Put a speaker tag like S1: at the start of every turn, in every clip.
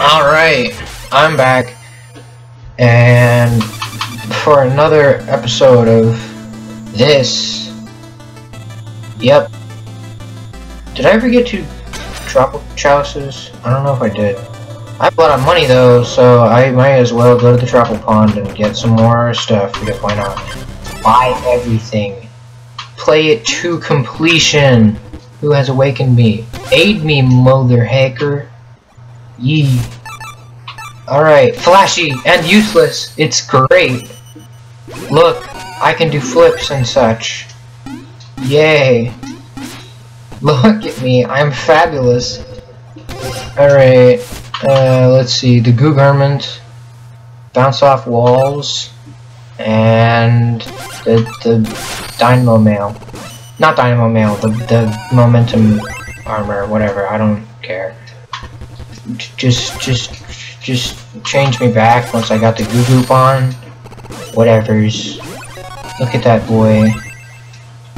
S1: Alright, I'm back. And for another episode of this. Yep. Did I ever get to Troupple Chalices? I don't know if I did. I have a lot of money though, so I might as well go to the Troupple Pond and get some more stuff, because why not? Buy everything. Play it to completion. Who has awakened me? Aid me, mother hacker. Yee. Alright, flashy and useless. It's great. Look, I can do flips and such. Yay. Look at me, I'm fabulous. Alright, uh, let's see, the goo garment, bounce off walls, and the, the dynamo mail. Not dynamo mail, the, the momentum armor, whatever, I don't care. Just, just, just change me back once I got the goo goop on. Whatever's. Look at that boy.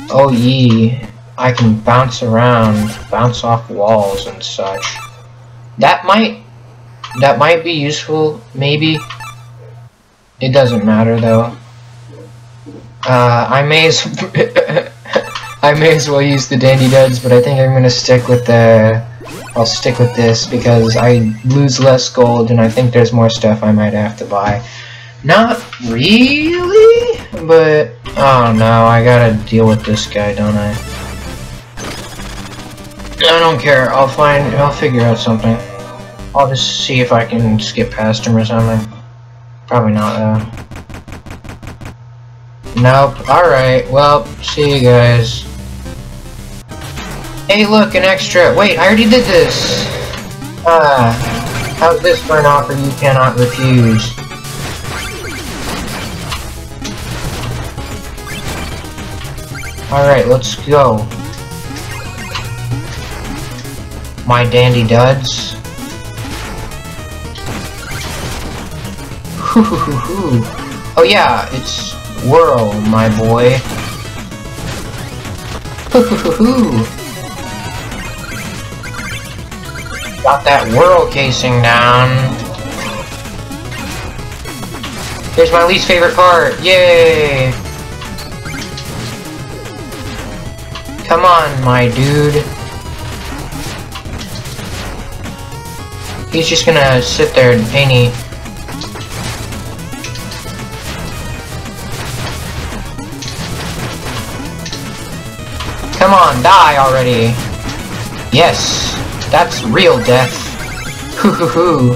S1: Oh ye. I can bounce around, bounce off walls and such. That might, that might be useful, maybe. It doesn't matter though. Uh, I may as I may as well use the Dandy Duds, but I think I'm gonna stick with the I'll stick with this because I lose less gold and I think there's more stuff I might have to buy. Not really, but oh no, I gotta deal with this guy, don't I? I don't care. I'll find. I'll figure out something. I'll just see if I can skip past him or something. Probably not though. Nope. Alright, well, see you guys. Hey look, an extra! Wait, I already did this! Ah, how's this for an offer you cannot refuse? Alright, let's go. My dandy duds. Oh yeah, it's Whirl, my boy. Hoo hoo hoo hoo. Got that whirl casing down. Here's my least favorite part. Yay! Come on, my dude. He's just gonna sit there, ain't he? Come on, die already! Yes, that's real death. Hoo hoo hoo.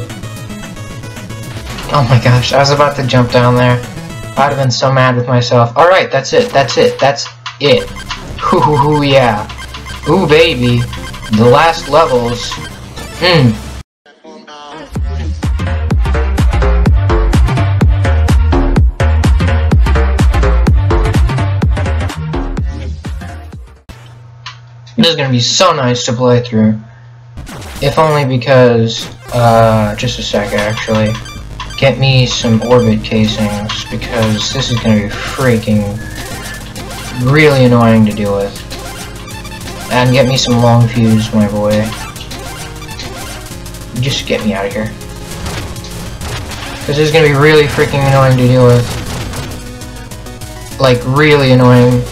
S1: Oh my gosh, I was about to jump down there. I'd have been so mad with myself. Alright, that's it, that's it, that's it. Hoo hoo hoo, yeah. Ooh, baby. The last levels. Mmm. This is gonna be so nice to play through. If only because, uh, just a sec actually. Get me some orbit casings, because this is gonna be freaking really annoying to deal with. And get me some long fuse, my boy. Just get me out of here. This is gonna be really freaking annoying to deal with. Like, really annoying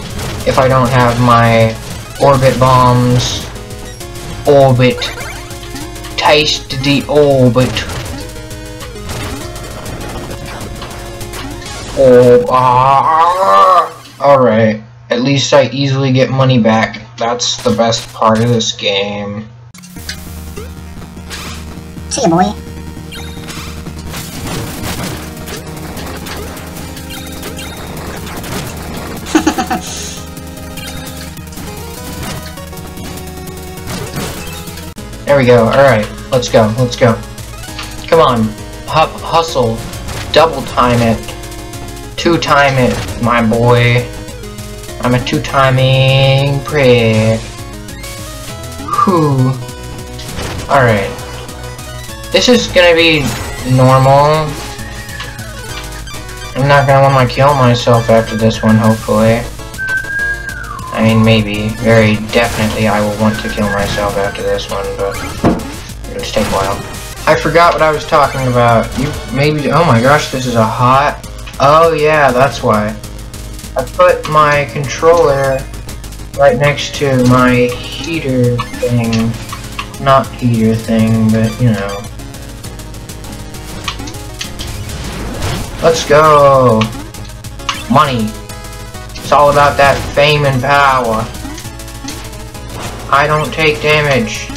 S1: if I don't have my orbit bombs. Orbit. Taste the orbit. Oh, ah. Alright. At least I easily get money back. That's the best part of this game.
S2: See you, boy.
S1: There we go. Alright. Let's go. Let's go. Come on. Hustle. Double time it. Two time it, my boy. I'm a two timing prick. Whew. Alright. This is gonna be normal. I'm not gonna want to kill myself after this one, hopefully. I mean, maybe. Very definitely I will want to kill myself after this one, but it'll take a while. I forgot what I was talking about. You maybe, oh my gosh, this is a hot, oh yeah, that's why. I put my controller right next to my heater thing. Not heater thing, but you know. Let's go! Money. It's all about that fame and power. I don't take damage.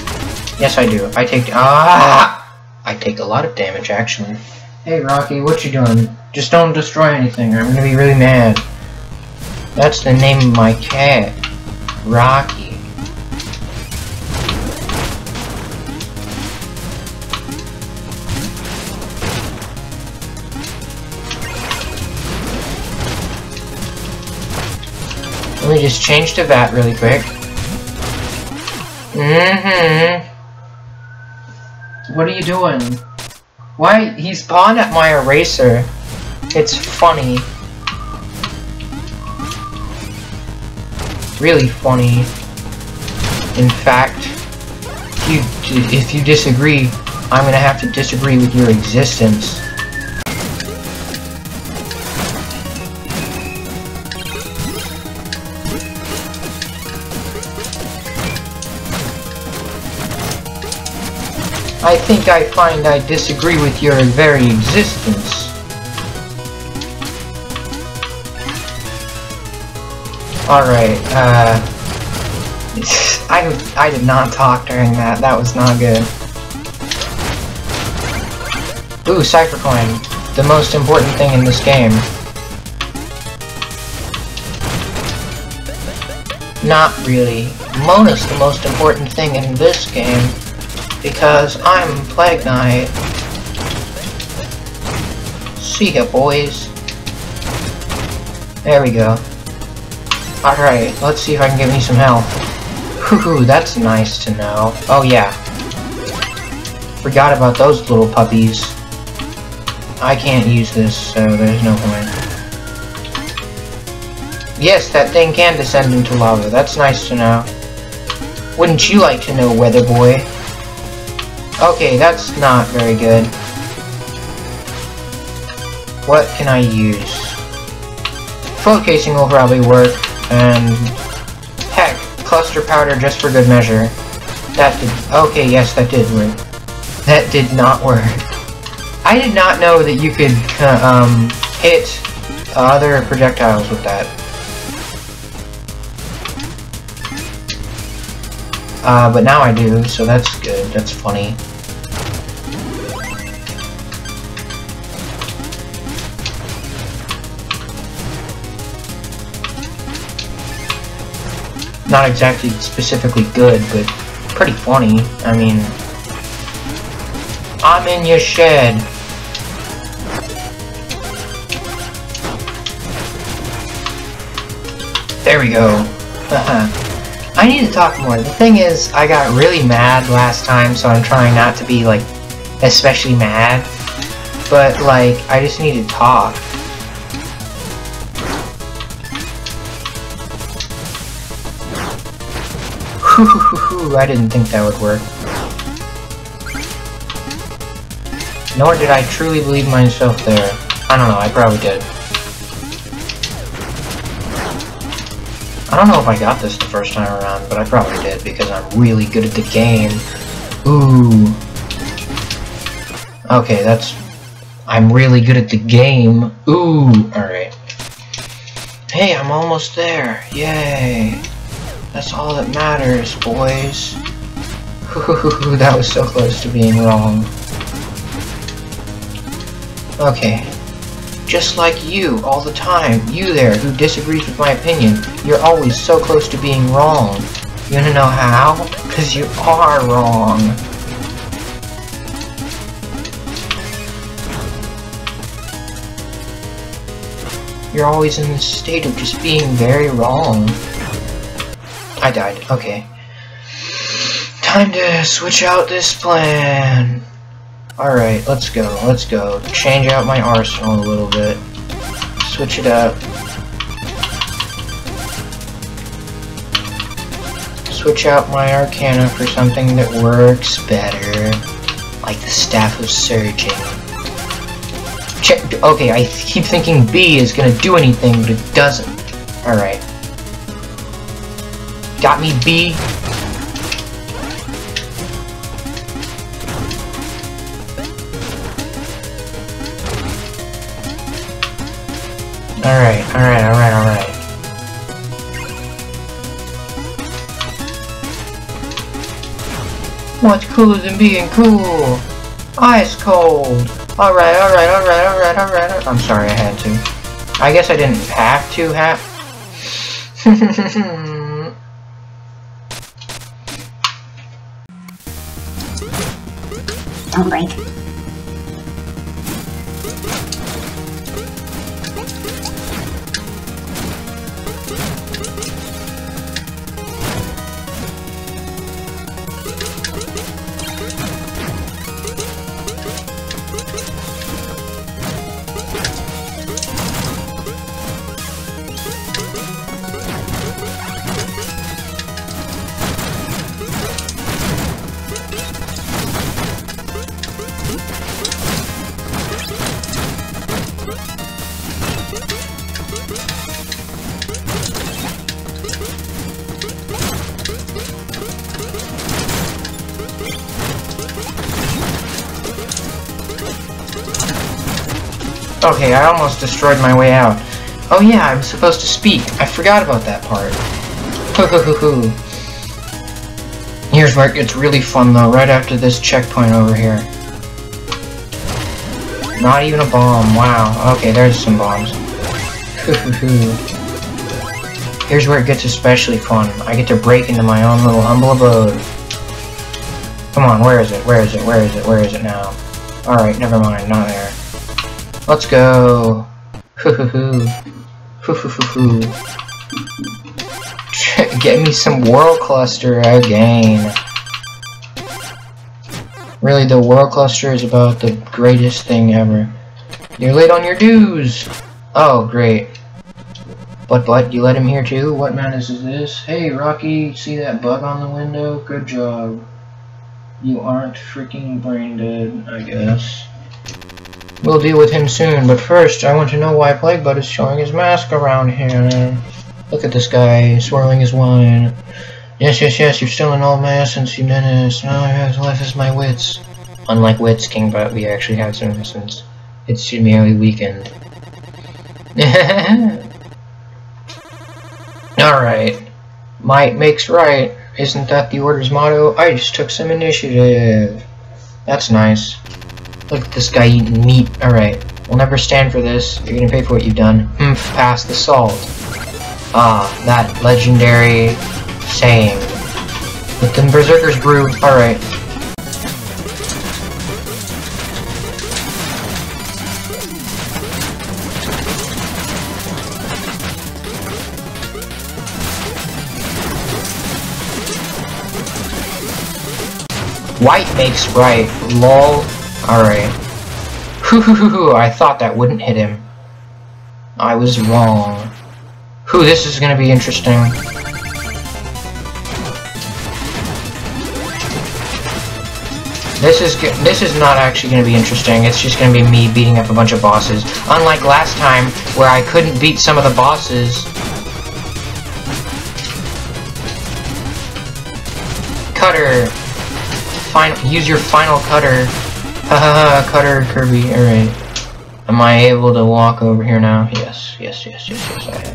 S1: Yes, I do. I take- ah! I take a lot of damage, actually. Hey, Rocky, what you doing? Just don't destroy anything, or I'm gonna be really mad. That's the name of my cat. Rocky. Let me just change to that really quick. Mm-hmm. What are you doing? Why? He spawned at my eraser. It's funny. Really funny. In fact, if you, if you disagree, I'm gonna have to disagree with your existence. I think I find I disagree with your very existence. Alright, uh... I, I did not talk during that, that was not good. Ooh, Cipher Coin. The most important thing in this game. Not really. Mona's the most important thing in this game because I'm Plague Knight. See ya, boys. There we go. Alright, let's see if I can get me some health. Whew, that's nice to know. Oh yeah. Forgot about those little puppies. I can't use this, so there's no point. Yes, that thing can descend into lava. That's nice to know. Wouldn't you like to know, Weather Boy? Okay, that's not very good. What can I use? Float casing will probably work, and heck, cluster powder just for good measure. That did, okay, yes, that did work. That did not work. I did not know that you could, uh, um, hit other projectiles with that. Uh, but now I do, so that's good, that's funny. Not exactly specifically good, but pretty funny. I mean, I'm in your shed. There we go. Uh-uh. I need to talk more. The thing is, I got really mad last time, so I'm trying not to be, like, especially mad. But, like, I just need to talk. I didn't think that would work. Nor did I truly believe myself there. I don't know, I probably did. I don't know if I got this the first time around, but I probably did because I'm really good at the game. Ooh. Okay, that's... I'm really good at the game. Ooh, alright. Hey, I'm almost there. Yay. That's all that matters, boys. that was so close to being wrong. Okay. Just like you, all the time. You there, who disagrees with my opinion. You're always so close to being wrong. You wanna know how? Because you are wrong. You're always in this state of just being very wrong. I died. Okay. Time to switch out this plan. Alright, let's go. Let's go. Change out my arsenal a little bit. Switch it up. Switch out my arcana for something that works better. like the staff of surging. Check. Okay, I keep thinking B is gonna do anything, but it doesn't. All right. Got me B. Alright, alright, alright, alright. What's cooler than being cool? Ice cold! Alright, alright, alright, alright, alright. I'm sorry I had to. I guess I didn't have to have.
S2: Don't
S1: Okay, I almost destroyed my way out. Oh yeah, I'm supposed to speak. I forgot about that part. Here's where it gets really fun though, right after this checkpoint over here. Not even a bomb, wow. Okay, there's some bombs. Here's where it gets especially fun. I get to break into my own little humble abode. Come on, where is it? Where is it? Where is it? Where is it now? Alright, never mind, not there. Let's go. Get me some Whirl Cluster again. Really, the Whirl Cluster is about the greatest thing ever. You're late on your dues! Oh, great. But, but, you let him here too? What madness is this? Hey, Rocky, see that bug on the window? Good job. You aren't freaking brain dead, I guess. We'll deal with him soon, but first, I want to know why Plaguebud is showing his mask around here. Look at this guy, swirling his wine. Yes, yes, yes, you're still an old man since you menace. Now ah, I have left as my wits. Unlike wits, King but we actually have some innocence. It's merely weakened. Alright. Might makes right. Isn't that the Order's motto? I just took some initiative. That's nice. Look at this guy eating meat. Alright. We'll never stand for this. You're gonna pay for what you've done. Humph, pass the salt. Ah, that legendary saying. With the Berserker's Brew. Alright. White makes right. Lol. Alright. Hoo hoo, I thought that wouldn't hit him. I was wrong. Whew, this is gonna be interesting. This is this is not actually going to be interesting. It's just going to be me beating up a bunch of bosses. Unlike last time, where I couldn't beat some of the bosses. Cutter. Final, use your final cutter. Haha, Cutter Kirby, alright. Am I able to walk over here now? Yes, yes, yes, yes, yes, I am.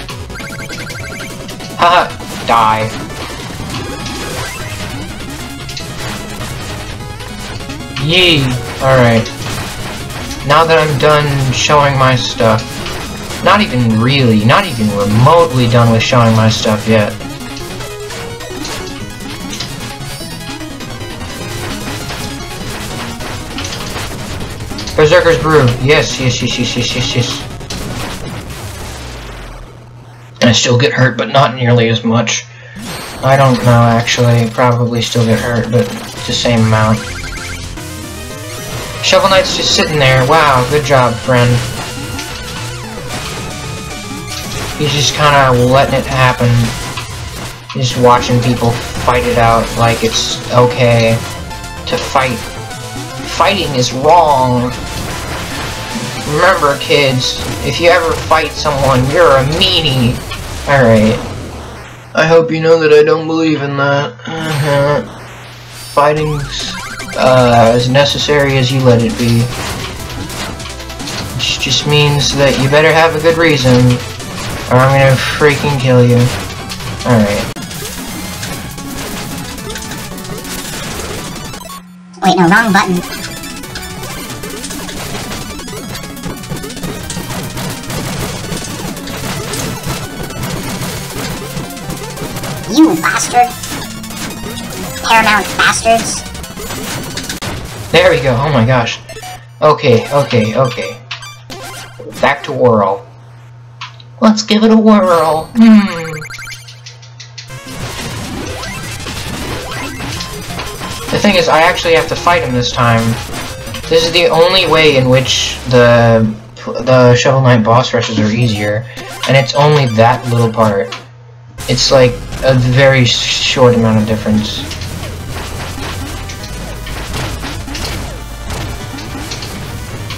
S1: Haha, die. Yee! Alright. Now that I'm done showing my stuff, not even really, not even remotely done with showing my stuff yet. Berserker's Brew. Yes, yes, yes, yes, yes, yes, yes. I still get hurt, but not nearly as much. I don't know, actually. Probably still get hurt, but the same amount. Shovel Knight's just sitting there. Wow, good job, friend. He's just kind of letting it happen. Just watching people fight it out like it's okay to fight fighting is wrong. Remember, kids, if you ever fight someone, you're a meanie. Alright. I hope you know that I don't believe in that. Uh -huh. Fighting's uh, as necessary as you let it be. Which just means that you better have a good reason, or I'm gonna freaking kill you. Alright.
S2: Wait, no, wrong button. Bastard! Paramount bastards!
S1: There we go, oh my gosh. Okay, okay, okay. Back to whirl. Let's give it a whirl. Hmm. The thing is, I actually have to fight him this time. This is the only way in which the the Shovel Knight boss rushes are easier, and it's only that little part. It's like a very short amount of difference.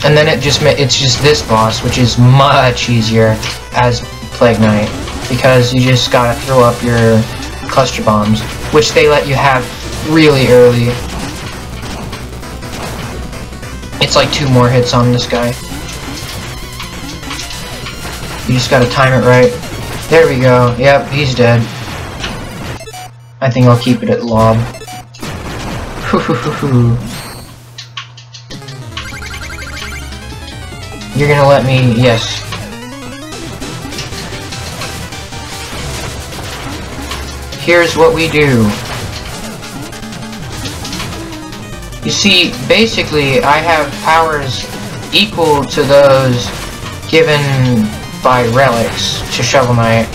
S1: And then it just it's just this boss, which is much easier as Plague Knight, because you just gotta throw up your cluster bombs, which they let you have really early. It's like two more hits on this guy. You just gotta time it right. There we go. Yep, he's dead. I think I'll keep it at lob. You're gonna let me... yes. Here's what we do. You see, basically, I have powers equal to those given by relics to Shovel Knight,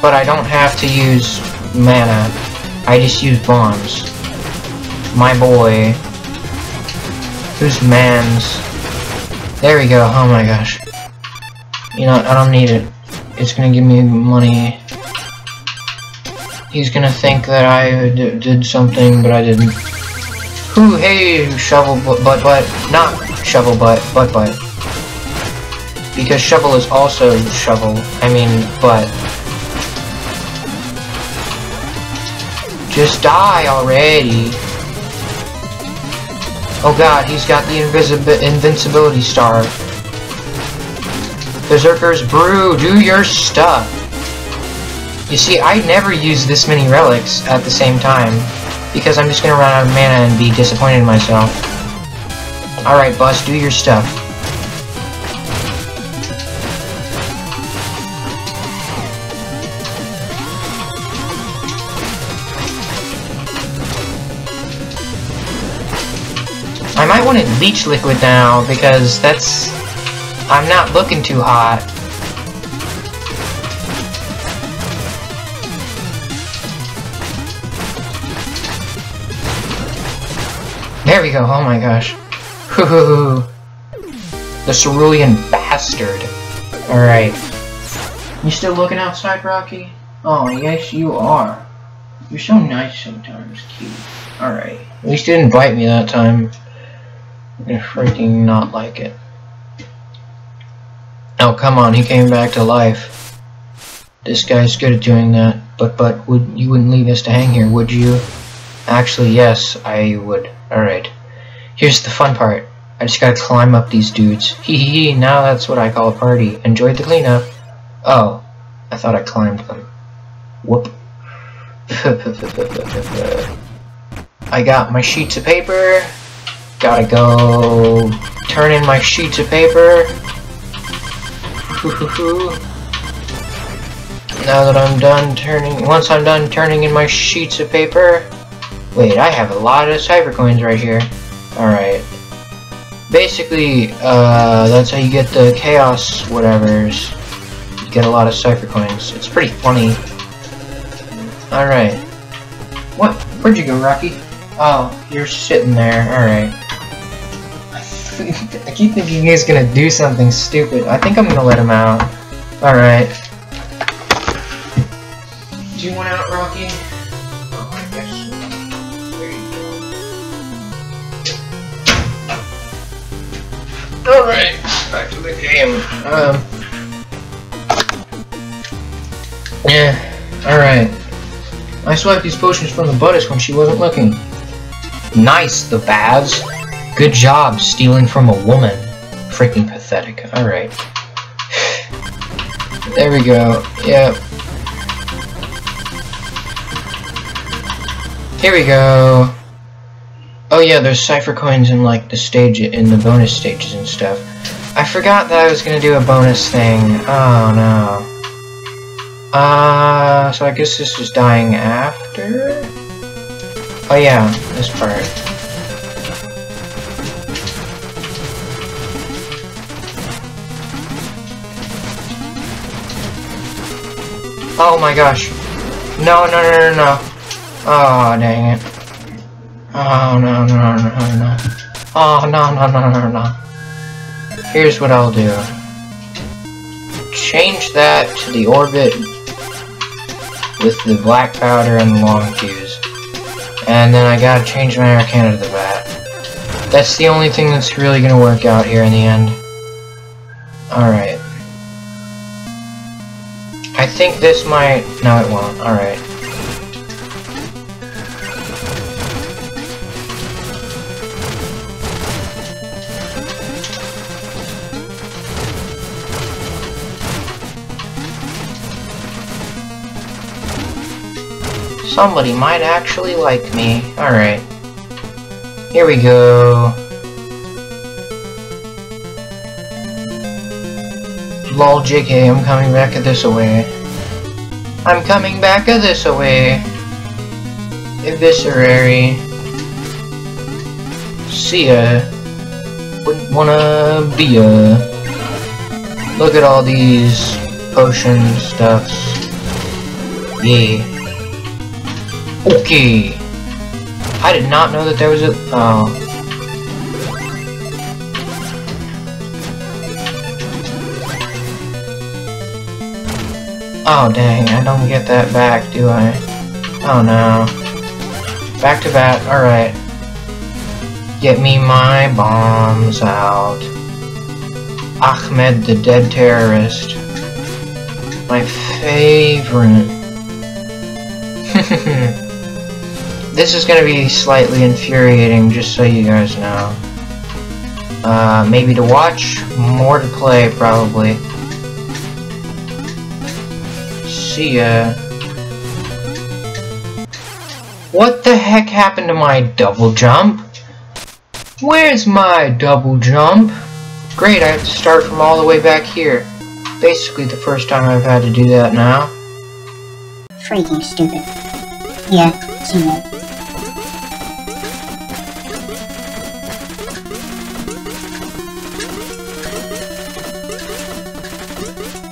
S1: but I don't have to use mana. I just use bombs. My boy. Who's man's? There we go. Oh my gosh. You know, I don't need it. It's gonna give me money. He's gonna think that I did something, but I didn't. Who? Hey, shovel butt butt butt. Not shovel butt butt butt. Because shovel is also shovel. I mean butt. Just die already. Oh god, he's got the invincibility star. Berserker's Brew, do your stuff. You see, I never use this many relics at the same time, because I'm just gonna run out of mana and be disappointed in myself. Alright, boss, do your stuff. I might want to leech liquid now, because that's... I'm not looking too hot. There we go, oh my gosh. Hoo The cerulean bastard. Alright. You still looking outside, Rocky? Oh, yes you are. You're so nice sometimes, cute. Alright. At least you didn't bite me that time. I freaking not like it. Oh, come on, he came back to life. This guy's good at doing that, but but would you wouldn't leave us to hang here, would you? Actually, yes, I would. Alright. Here's the fun part. I just gotta climb up these dudes. Hee hee hee, now that's what I call a party. Enjoyed the cleanup. Oh, I thought I climbed them. Whoop. I got my sheets of paper. Gotta go turn in my sheets of paper. now that I'm done turning, once I'm done turning in my sheets of paper, wait, I have a lot of cipher coins right here. Alright. Basically, uh, that's how you get the chaos whatevers. You get a lot of cipher coins. It's pretty funny. Alright. What? Where'd you go, Rocky? Oh, you're sitting there. Alright. I keep thinking he's gonna do something stupid. I think I'm gonna let him out. Alright. Do you want out, Rocky? Oh, There you go. Alright, back to the game. Um. Yeah, alright. I swiped these potions from the bodice when she wasn't looking. Nice, the Baz. Good job stealing from a woman. Freaking pathetic. Alright. There we go. Yep. Here we go. Oh yeah, there's cipher coins in like the stage in the bonus stages and stuff. I forgot that I was gonna do a bonus thing. Oh no. Uh, so I guess this is dying after? Oh yeah, this part. Oh my gosh. No, no, no, no, no. Oh, dang it. Oh, no, no, no, no. Oh, no, no, no, no, no. Here's what I'll do. Change that to the orbit with the black powder and the long fuse. And then I gotta change my arcana to the bat. That's the only thing that's really gonna work out here in the end. Alright. I think this might... No, it won't. Alright. Somebody might actually like me. Alright. Here we go. Lol JK, I'm coming back at this away. I'm coming back a this away. Eviscerary. See ya. Wouldn't wanna be ya. Look at all these potion stuffs. Yeah. Okay. I did not know that there was a... Oh. Oh dang, I don't get that back, do I? Oh no. Back to bat, alright. Get me my bombs out. Ahmed the dead terrorist. My favorite. this is gonna be slightly infuriating, just so you guys know. Uh, maybe to watch, more to play, probably see ya. What the heck happened to my double jump? Where's my double jump? Great, I have to start from all the way back here. Basically the first time I've had to do that now.
S2: Freaking stupid. Yeah, seen it.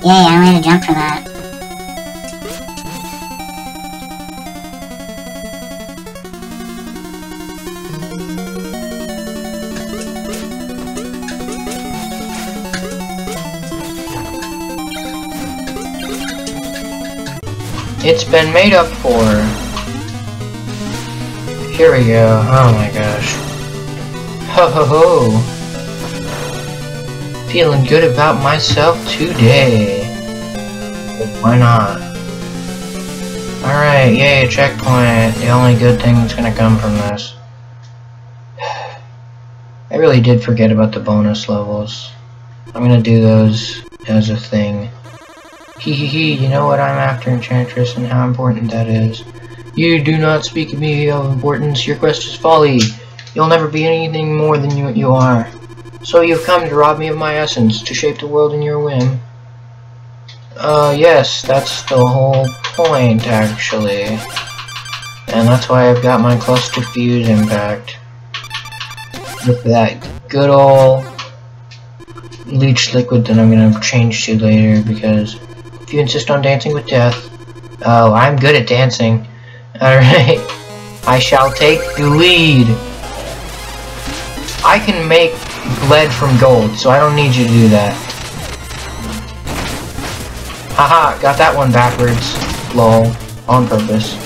S2: Yay, I made a jump for that.
S1: It's been made up for. Here we go. Oh my gosh. Ho ho ho. Feeling good about myself today. Why not? Alright, yay, checkpoint. The only good thing that's gonna come from this. I really did forget about the bonus levels. I'm gonna do those as a thing. Hee hee hee, you know what I'm after, Enchantress, and how important that is. You do not speak of me of importance, your quest is folly. You'll never be anything more than you, you are. So you've come to rob me of my essence, to shape the world in your whim. Uh, yes, that's the whole point, actually. And that's why I've got my Cluster Fuse Impact. With that good old leech liquid that I'm gonna change to later because if you insist on dancing with death. Oh, I'm good at dancing. Alright. I shall take the lead. I can make lead from gold, so I don't need you to do that. Haha, got that one backwards. Lol. On purpose.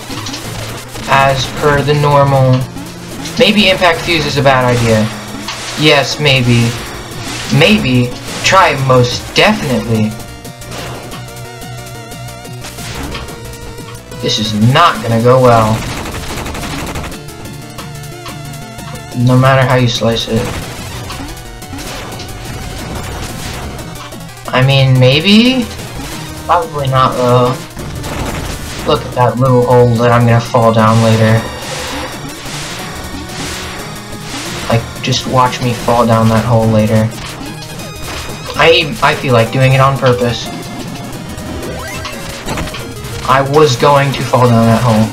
S1: As per the normal... Maybe Impact Fuse is a bad idea. Yes, maybe. maybe, try most definitely. This is not gonna go well. No matter how you slice it. I mean, maybe? Probably not though. Look at that little hole that I'm gonna fall down later. Like, just watch me fall down that hole later. I, I feel like doing it on purpose. I was going to fall down that hole.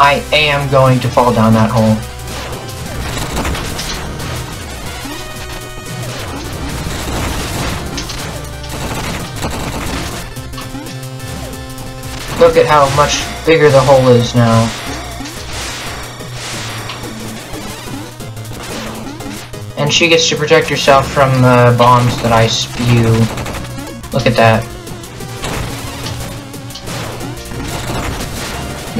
S1: I am going to fall down that hole. Look at how much bigger the hole is now. And she gets to protect herself from the bombs that I spew. Look at that.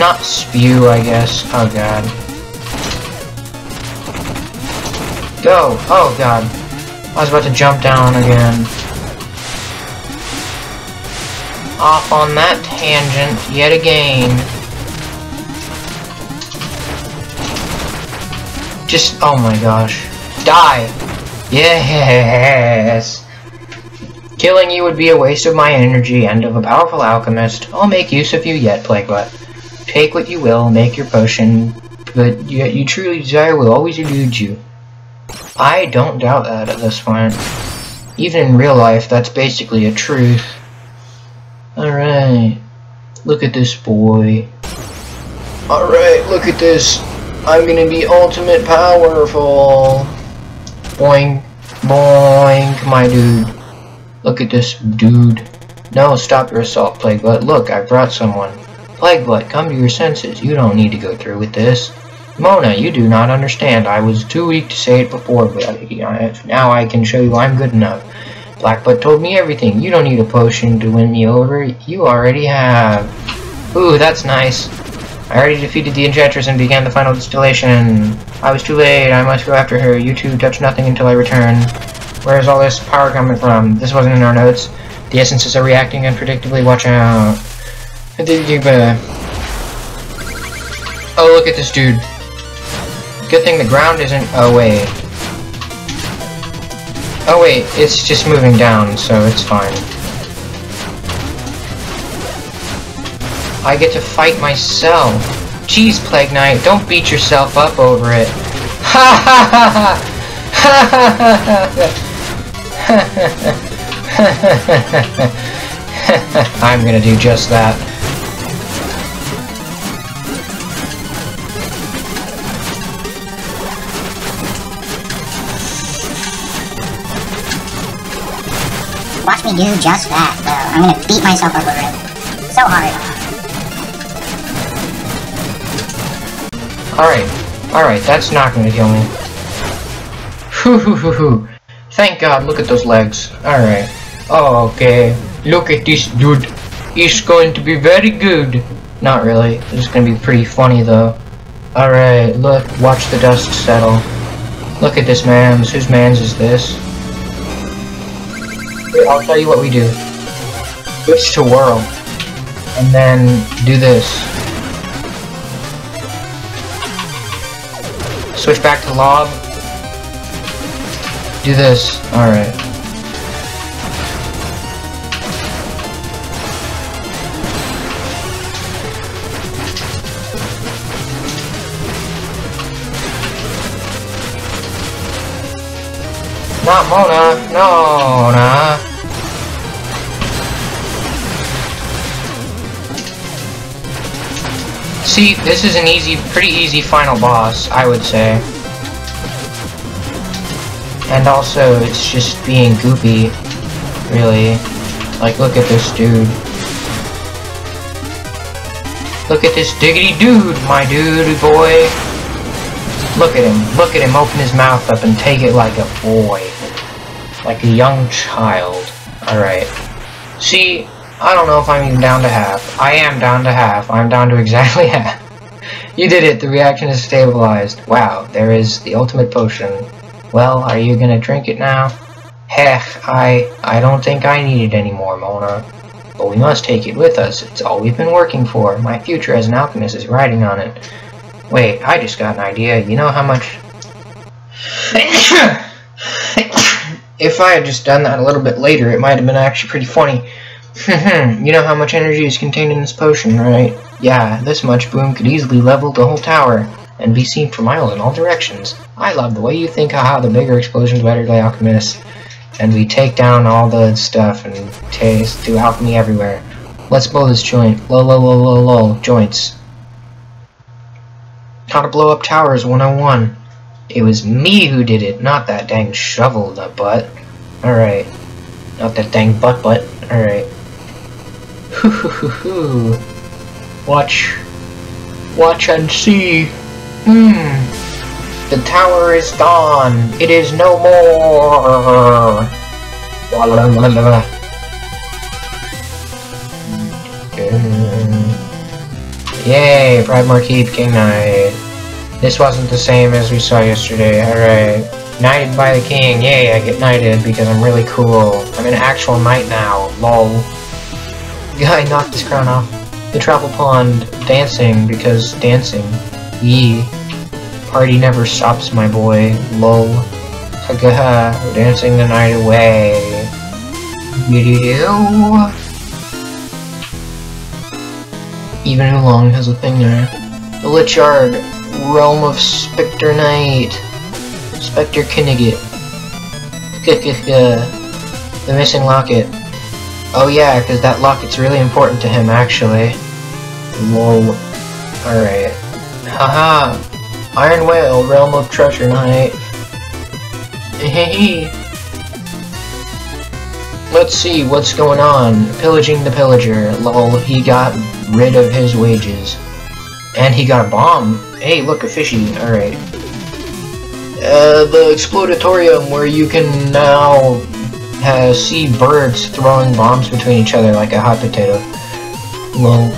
S1: Not spew, I guess. Oh god. Go! Oh god. I was about to jump down again. off on that tangent yet again. Just, oh my gosh. Die! Yes! Killing you would be a waste of my energy and of a powerful alchemist. I'll make use of you yet, Plaguebot. Take what you will, make your potion, but yet you truly desire will always elude you. I don't doubt that at this point. Even in real life, that's basically a truth. Alright. Look at this boy. Alright, look at this. I'm gonna be ultimate powerful. Boing. Boing, my dude. Look at this dude. No, stop your assault, plague, but Look, I brought someone. Plaguebot, come to your senses. You don't need to go through with this. Mona, you do not understand. I was too weak to say it before, but now I can show you I'm good enough. Blackbutt told me everything. You don't need a potion to win me over. You already have. Ooh, that's nice. I already defeated the Enchantress and began the final distillation. I was too late. I must go after her. You two touch nothing until I return. Where is all this power coming from? This wasn't in our notes. The essences are reacting unpredictably. Watch out. Oh, look at this dude. Good thing the ground isn't... Oh, wait. Oh wait, it's just moving down, so it's fine. I get to fight myself. Jeez, Plague Knight, don't beat yourself up over it. Ha ha ha ha! Ha ha ha ha! I'm gonna do just that.
S2: Me do just that, though. I'm gonna beat myself up over it. So hard.
S1: Alright. Alright, that's not gonna kill me. Hoo hoo hoo hoo. Thank god, look at those legs. Alright. Okay. Look at this dude. He's going to be very good. Not really. It's gonna be pretty funny, though. Alright, look. Watch the dust settle. Look at this man's. Whose man's is this? I'll tell you what we do. Switch to whirl. And then do this. Switch back to lob. Do this. Alright. Not Mona! No, nah. See, this is an easy, pretty easy final boss, I would say. And also, it's just being goopy, really. Like, look at this dude. Look at this diggity dude, my dude boy. Look at him. Look at him open his mouth up and take it like a boy. Like a young child. Alright. See, I don't know if I'm even down to half. I am down to half. I'm down to exactly half. you did it. The reaction is stabilized. Wow, there is the ultimate potion. Well, are you gonna drink it now? Heck, I, I don't think I need it anymore, Mona. But we must take it with us. It's all we've been working for. My future as an alchemist is riding on it. Wait, I just got an idea. You know how much... if I had just done that a little bit later, it might have been actually pretty funny. you know how much energy is contained in this potion, right? Yeah, this much boom could easily level the whole tower and be seen for miles in all directions. I love the way you think how the bigger explosions better the alchemist. And we take down all the stuff and taste do alchemy everywhere. Let's blow this joint. Low, low, low, low, low. Joints. How to blow up towers 101. It was me who did it, not that dang shovel the butt. Alright. Not that dang butt butt. Alright. Hoo hoo hoo hoo. Watch. Watch and see. Hmm. The tower is gone. It is no more. La, la, la, la, la. Yay, Pridemoor Keep King Knight. This wasn't the same as we saw yesterday. Alright. Knighted by the king. Yay, I get knighted because I'm really cool. I'm an actual knight now. Lol. Guy knocked his crown off the Troupple Pond dancing because dancing. Yee. Party never stops, my boy. Lol. We're dancing the night away. Even Oolong has a thing there. The Lich-Yard, Realm of Spectre Knight. Spectre Knigget. the missing locket. Oh yeah, because that locket's really important to him, actually. Lol. Alright. Haha! Iron Whale, Realm of Treasure Knight. Hey, Let's see what's going on. Pillaging the pillager. Lol, he got rid of his wages. And he got a bomb. Hey, look, a fishy. Alright. Uh, the Explodatorium, where you can now uh, see birds throwing bombs between each other like a hot potato. Well,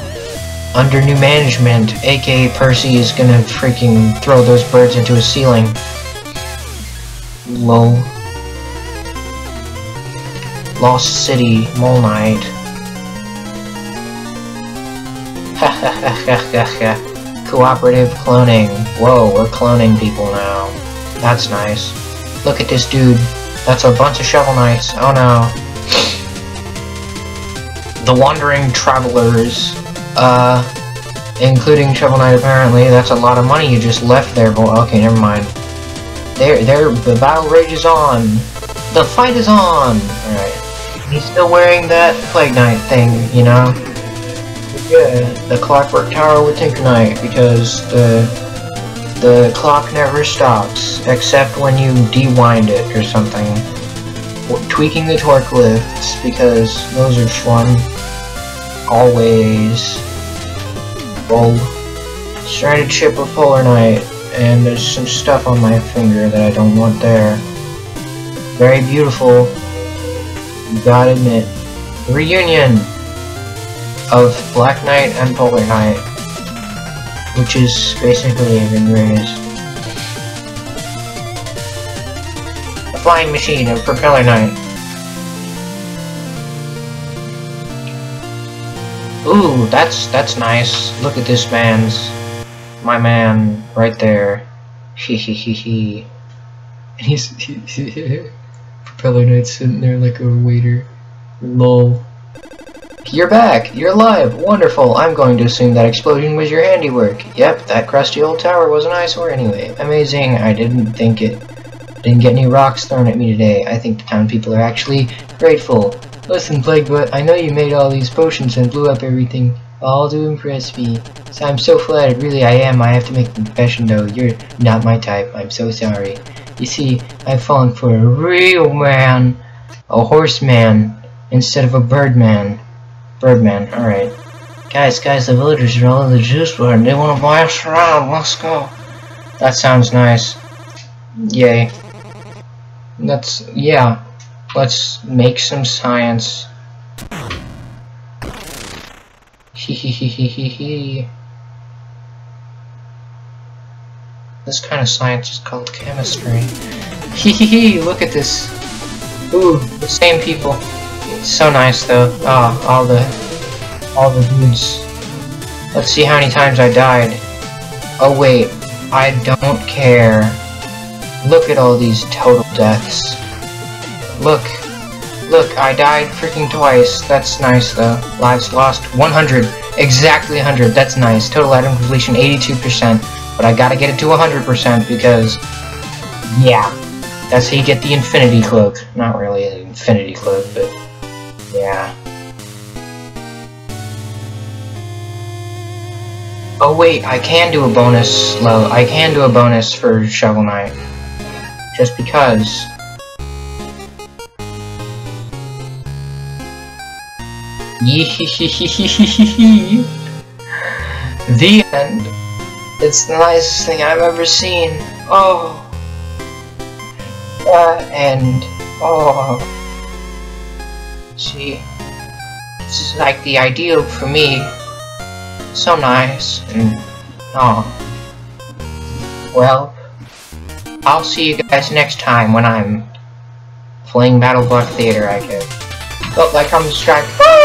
S1: under new management, aka Percy is gonna freaking throw those birds into a ceiling. Lol. Lost City, Mole Knight. Cooperative cloning. Whoa, we're cloning people now. That's nice. Look at this dude. That's a bunch of Shovel Knights. Oh no. The Wandering Travelers. Uh, including Shovel Knight apparently. That's a lot of money you just left there, boy. Okay, never mind. There, there, the battle rages on. The fight is on! Alright. He's still wearing that Plague Knight thing, you know? Good. The Clockwork Tower with Tinker Knight, because the the clock never stops, except when you dewind it or something. Tweaking the torque lifts, because those are fun. Always. Roll. Stranded ship of Polar Knight, and there's some stuff on my finger that I don't want there. Very beautiful. You gotta admit. Reunion of Black Knight and Polar Knight which is basically even raised. A flying machine of Propeller Knight. Ooh, that's that's nice. Look at this man's my man right there. He he he hee. And he's he, Propeller Knight sitting there like a waiter. Lol. You're back! You're alive! Wonderful! I'm going to assume that explosion was your handiwork. Yep, that crusty old tower was an eyesore anyway. Amazing. I didn't think it... Didn't get any rocks thrown at me today. I think the town people are actually grateful. Listen, Plaguebutt, I know you made all these potions and blew up everything, all to impress me. So I'm so flattered, really I am. I have to make a confession though, you're not my type. I'm so sorry. You see, I've fallen for a real man. A horseman instead of a birdman. Birdman, alright. Guys, guys, the villagers are all in the juice bar and they want to buy us around. Let's go. That sounds nice. Yay. Let's, yeah. Let's make some science. Hee. This kind of science is called chemistry. Hee hee hee, look at this. Ooh, the same people. So nice though. Ah, all the all the dudes. Let's see how many times I died. Oh wait, I don't care. Look at all these total deaths. Look. Look, I died freaking twice. That's nice though. Lives lost 100. Exactly 100. That's nice. Total item completion 82%. But I gotta get it to 100% because... Yeah. That's how you get the Infinity Cloak. Not really an Infinity Cloak, but... Yeah. Oh wait, I can do a bonus slow. I can do a bonus for Shovel Knight. Just because. the end. It's the nicest thing I've ever seen. Oh. Uh, and oh. See, this is like the ideal for me. So nice and oh. Well, I'll see you guys next time when I'm playing BattleBlock Theater, I guess. Oh, like, I'm distracted.